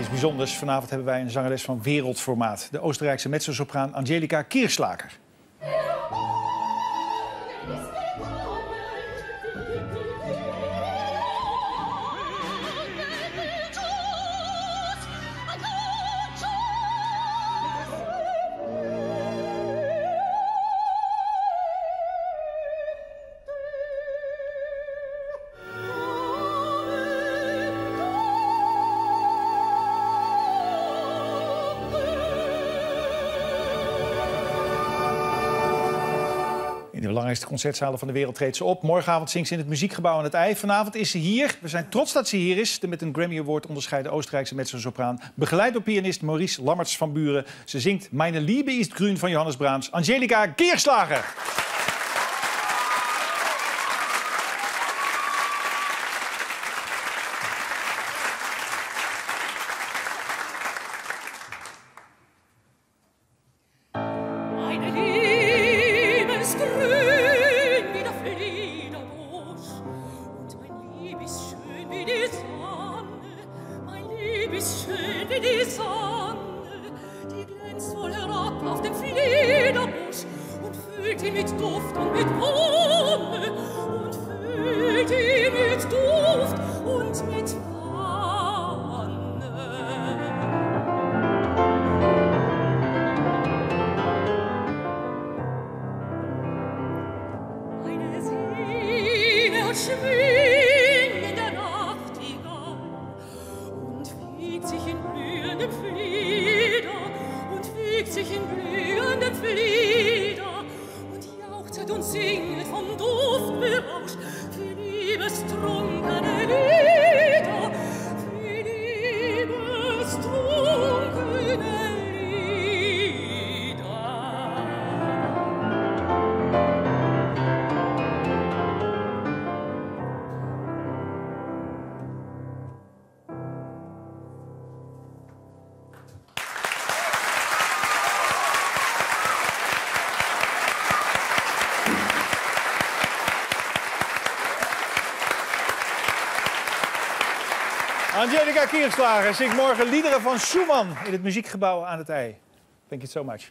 iets bijzonders. Vanavond hebben wij een zangeres van wereldformaat. De Oostenrijkse mezzosopraan Angelika Kierslaker. Belangrijkste concertzalen van de wereld treedt ze op. Morgenavond zingt ze in het Muziekgebouw aan het IJ. Vanavond is ze hier. We zijn trots dat ze hier is. De met een Grammy Award onderscheiden Oostenrijkse mezzosopraan. Begeleid door pianist Maurice Lammerts van Buren. Ze zingt Meine Liebe ist grün van Johannes Keerslager. Meine Liebe mein Lieb ist schön wie die Sonne, die glänzt voll herab auf dem Fliederbusch und füllt ihn mit Duft und mit Wonne und füllt ihn mit Duft und mit Wonne. Eine sich in blühenden Flieder und jauchzet und singet vom Duft Angelika Kierslager zingt morgen liederen van Schumann in het Muziekgebouw aan het IJ. Thank you so much.